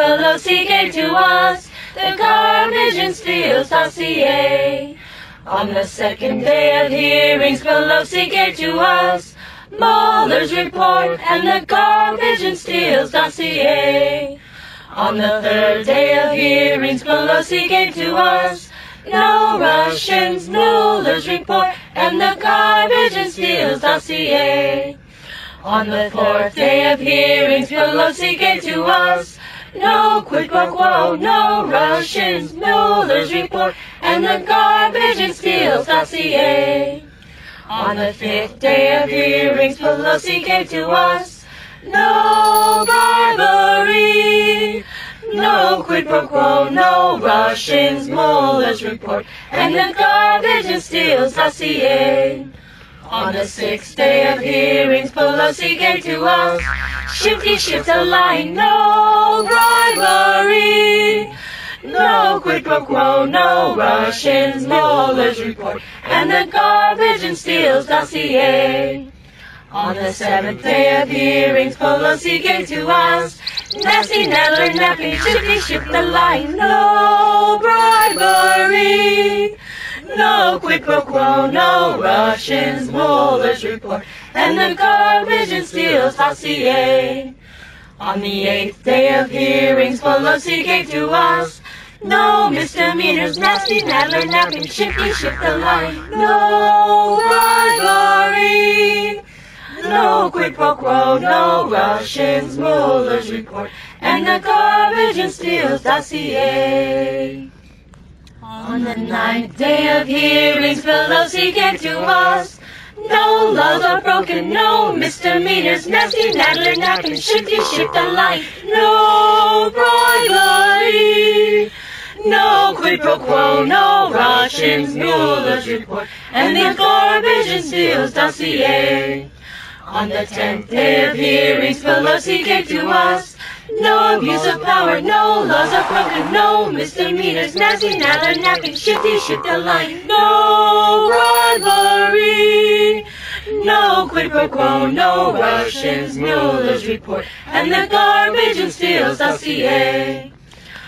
Pelosi gave to us the garbage and Steele's dossier. On the second day of hearings, Pelosi gave to us Mueller's report and the garbage and Steele's dossier. On the third day of hearings, Pelosi gave to us no Russians, Mueller's report, and the garbage and Steele's dossier. On the fourth day of hearings, Pelosi gave to us no quid pro quo, no Russians, Mueller's report, and the garbage and Steele's dossier. On the fifth day of hearings, Pelosi gave to us no bribery, no quid pro quo, no Russians, Mueller's report, and the garbage and Steele's dossier. On the sixth day of hearings, Pelosi gave to us shifty Schiff a line, no bribery, no quid pro quo, no Russians, Mueller's report, and the garbage and Steele's dossier. On the seventh day of hearings, Pelosi gave to us nasty Nadler napping, shifty Schiff the line, no quid pro quo, no Russians, Mueller's report, and the garbage and Steele's dossier. On the eighth day of hearings, Pelosi gave to us no misdemeanors, nasty Nadler napping, shifty Schiff the line, no bribery. No quid pro quo, no Russians, Mueller's report, and the garbage and Steele's dossier. On the ninth day of hearings, Pelosi gave to us no laws are broken, no misdemeanors, nasty Nadler napping, shifty Schiff the line, no bribery. No quid pro quo, no Russians, Mueller's report, and the garbage and Steele's dossier. On the tenth day of hearings, Pelosi gave to us no abuse of power, no laws are broken, no misdemeanors, nasty Nadler napping, shifty Schiff the line, no bribery, no quid pro quo, no Russians, Mueller's report, and the garbage and Steele's dossier.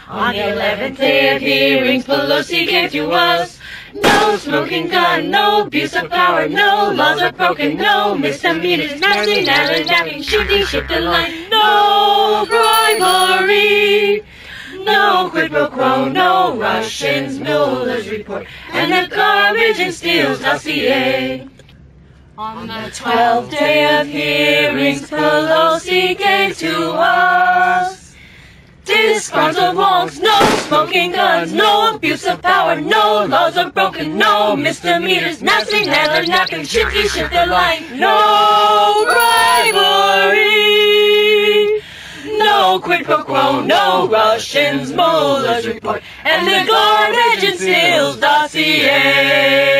On the eleventh day of hearings, Pelosi gave to us no smoking gun, no abuse of power, no laws are broken, no misdemeanors, nasty Nadler napping, shifty Schiff the line, no quid pro quo, no Russians, Mueller's report, and the garbage and Steele's dossier. On the twelfth day of hearings, Pelosi gave to us disgruntled wonks, no smoking guns, no abuse of power, no laws are broken, no misdemeanors, nasty Nadler napping, shifty Schiff the no bribery, quid pro quo, no Russians, Mueller's report, and the garbage and Steele's dossier.